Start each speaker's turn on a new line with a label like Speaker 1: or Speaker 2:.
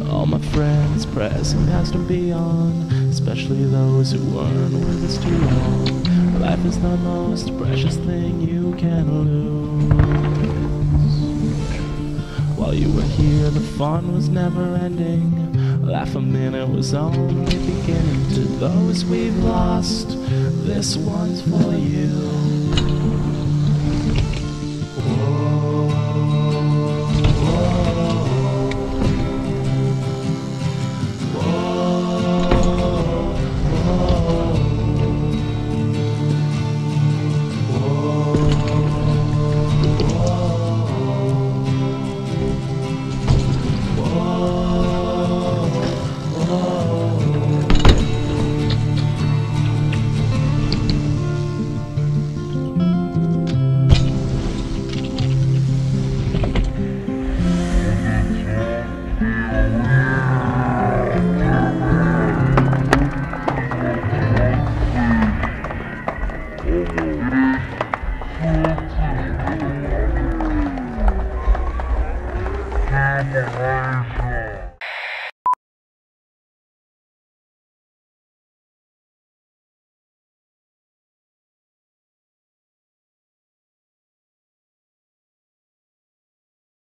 Speaker 1: All my friends, present, past, and beyond, especially those who weren't with us too long. Life is the most precious thing you can lose. While you were here, the fun was never ending. Laugh a minute was only beginning. To those we've lost, this one's for you. alive.